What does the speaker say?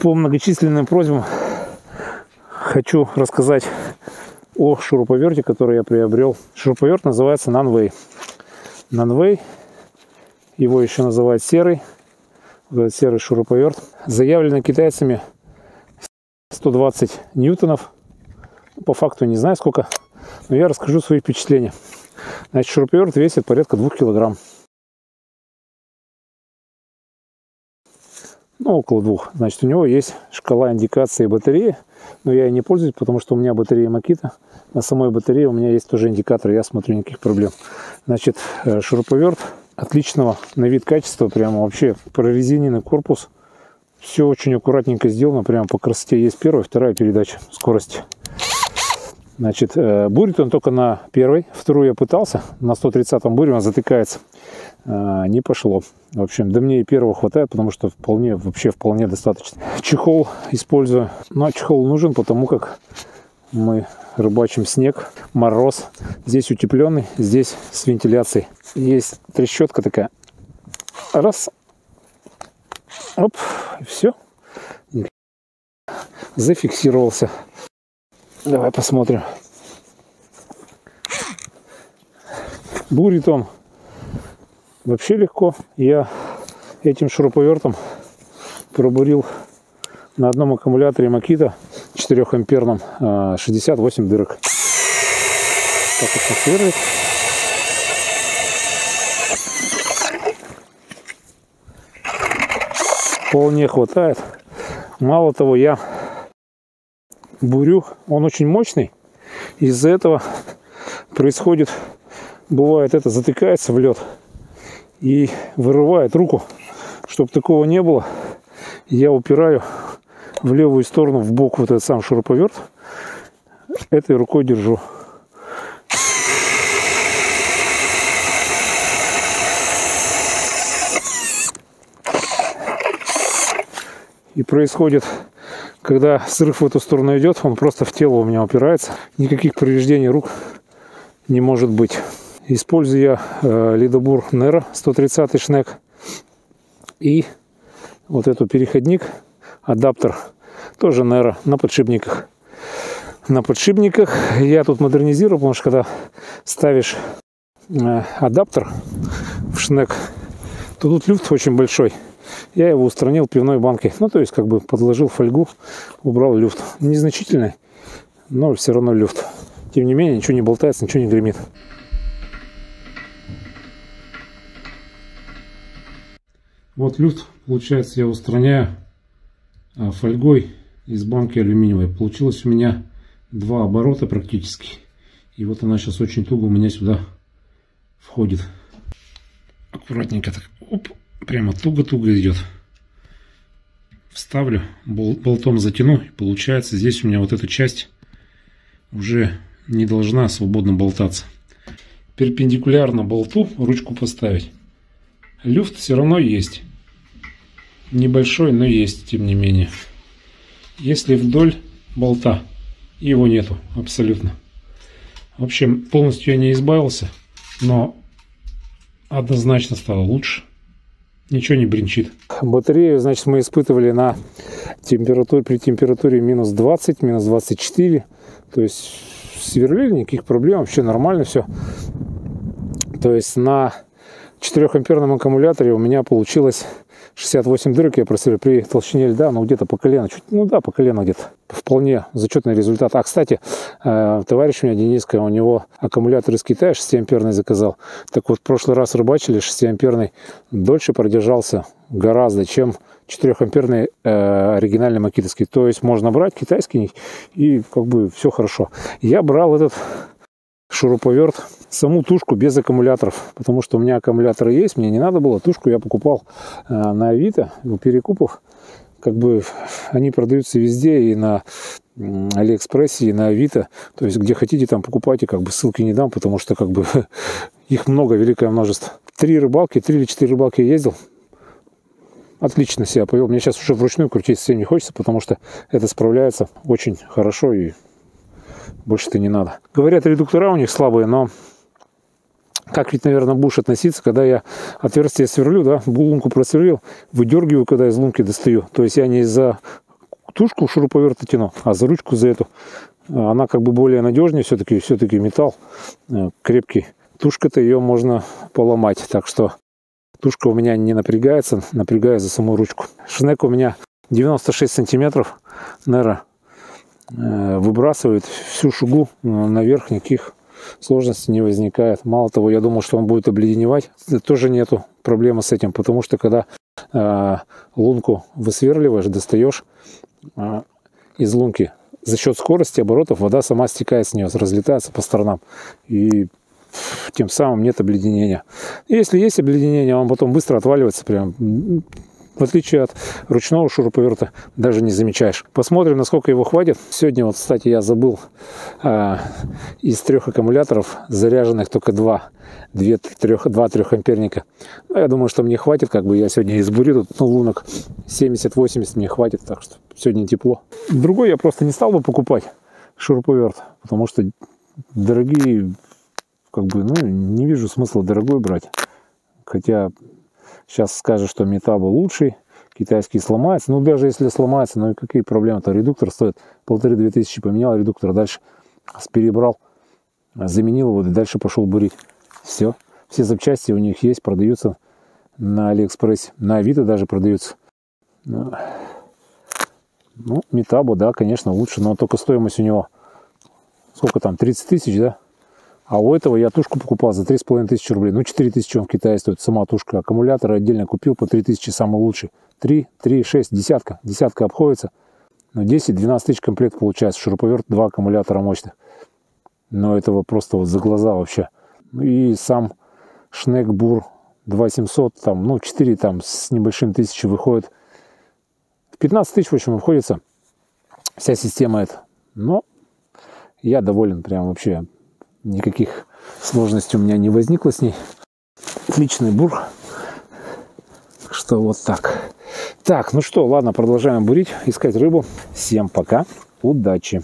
По многочисленным просьбам хочу рассказать о шуруповерте, который я приобрел. Шуруповерт называется Nanway. Nanway, его еще называют серый, вот этот серый шуруповерт. Заявлено китайцами 120 ньютонов. По факту не знаю сколько, но я расскажу свои впечатления. Значит, шуруповерт весит порядка 2 килограмм. Ну, около двух. Значит, у него есть шкала индикации батареи, но я ей не пользуюсь, потому что у меня батарея Makita. На самой батарее у меня есть тоже индикатор, я смотрю никаких проблем. Значит, э, шуруповерт отличного на вид качества, прямо вообще прорезиненный корпус. Все очень аккуратненько сделано, прямо по красоте. Есть первая, вторая передача скорости. Значит, э, бурит он только на первой, вторую я пытался, на 130-м буре он затыкается. А, не пошло. В общем, да мне и первого хватает, потому что вполне, вообще вполне достаточно. Чехол использую. Но ну, а чехол нужен, потому как мы рыбачим снег, мороз. Здесь утепленный, здесь с вентиляцией. Есть трещотка такая. Раз. Оп, и все. Зафиксировался. Давай посмотрим. Бурит он вообще легко. Я этим шуруповертом пробурил на одном аккумуляторе Makita 4 амперном 68 а, дырок. Так это сверлит. Вполне хватает. Мало того, я бурю, он очень мощный. Из-за этого происходит, бывает это затыкается в лед и вырывает руку. Чтобы такого не было, я упираю в левую сторону, в бок вот этот сам шуруповерт. Этой рукой держу. И происходит, когда срыв в эту сторону идет, он просто в тело у меня упирается. Никаких повреждений рук не может быть. Использую я э, лидобур Nero 130 шнек и вот эту переходник, адаптер, тоже Nero на подшипниках. На подшипниках я тут модернизирую, потому что когда ставишь э, адаптер в шнек, то тут люфт очень большой. Я его устранил пивной банкой. Ну, то есть, как бы подложил фольгу, убрал люфт. Незначительный, но все равно люфт. Тем не менее, ничего не болтается, ничего не гремит. Вот люфт, получается, я устраняю а, фольгой из банки алюминиевой. Получилось у меня два оборота практически. И вот она сейчас очень туго у меня сюда входит. Аккуратненько так, оп, прямо туго-туго идет. Вставлю, бол болтом затяну. И получается, здесь у меня вот эта часть уже не должна свободно болтаться. Перпендикулярно болту ручку поставить. Люфт все равно есть. Небольшой, но есть, тем не менее. Если вдоль болта, его нету абсолютно. В общем, полностью я не избавился, но однозначно стало лучше. Ничего не бренчит. Батарею, значит, мы испытывали на температуре, при температуре минус 20, минус 24. То есть сверлили, никаких проблем, вообще нормально все. То есть на 4-амперном аккумуляторе у меня получилось 68 дырок я просверлил при толщине льда, ну где-то по колено, чуть, ну да, по колено где-то. Вполне зачетный результат. А, кстати, э, товарищ у меня Дениска, у него аккумулятор из Китая 6-амперный заказал. Так вот, в прошлый раз рыбачили 6-амперный, дольше продержался гораздо, чем 4-амперный э, оригинальный макитовский. То есть можно брать китайский и как бы все хорошо. Я брал этот шуруповерт, саму тушку без аккумуляторов, потому что у меня аккумуляторы есть, мне не надо было, тушку я покупал э, на Авито, у перекупов, как бы они продаются везде и на Алиэкспрессе, и на Авито, то есть где хотите там покупайте, как бы ссылки не дам, потому что как бы их много, великое множество. Три рыбалки, три или четыре рыбалки ездил, отлично себя повел. Мне сейчас уже вручную крутить совсем не хочется, потому что это справляется очень хорошо и больше-то не надо. Говорят, редуктора у них слабые, но как ведь, наверное, будешь относиться, когда я отверстие сверлю, да, лунку просверлил, выдергиваю, когда из лунки достаю. То есть я не за тушку шуруповерта тяну, а за ручку за эту. Она как бы более надежнее, все-таки все-таки металл э, крепкий. Тушка-то ее можно поломать, так что тушка у меня не напрягается, напрягаю за саму ручку. Шнек у меня 96 сантиметров, наверное, выбрасывает всю шугу э, наверх, никаких сложностей не возникает. Мало того, я думал, что он будет обледеневать. Тоже нету проблемы с этим, потому что когда э, лунку высверливаешь, достаешь э, из лунки, за счет скорости оборотов вода сама стекает с нее, разлетается по сторонам. И тем самым нет обледенения. Если есть обледенение, он потом быстро отваливается прям в отличие от ручного шуруповерта, даже не замечаешь. Посмотрим, насколько его хватит. Сегодня вот, кстати, я забыл а, из трех аккумуляторов заряженных только два. Две, трех, два трехамперника. Но я думаю, что мне хватит, как бы я сегодня избурю тут ну, лунок 70-80 мне хватит, так что сегодня тепло. Другой я просто не стал бы покупать шуруповерт, потому что дорогие, как бы, ну, не вижу смысла дорогой брать. Хотя Сейчас скажешь, что метабо лучший, китайский сломается. Ну, даже если сломается, ну и какие проблемы-то? Редуктор стоит полторы-две тысячи, поменял редуктор, дальше перебрал, заменил его и дальше пошел бурить. Все. Все запчасти у них есть, продаются на Алиэкспрессе. На Авито даже продаются. Ну, Метабо, да, конечно, лучше, но только стоимость у него, сколько там, 30 тысяч, да? А у этого я тушку покупал за 3,5 тысячи рублей. Ну, 4 тысячи он в Китае стоит, сама тушка. Аккумулятор отдельно купил по 3 тысячи, самый лучший. 3, 3, 6, десятка. Десятка обходится. Ну, 10-12 тысяч комплект получается. Шуруповерт, два аккумулятора мощных. Но этого просто вот за глаза вообще. Ну, и сам Шнекбур 2700, там, ну, 4 там с небольшим тысячи выходит. В 15 тысяч, в общем, обходится вся система эта. Но я доволен прям вообще никаких сложностей у меня не возникло с ней. Отличный бур. Что вот так. Так, ну что, ладно, продолжаем бурить, искать рыбу. Всем пока, удачи.